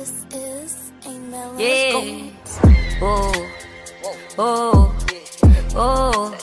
This is a melody. Yeah. Oh, oh, oh.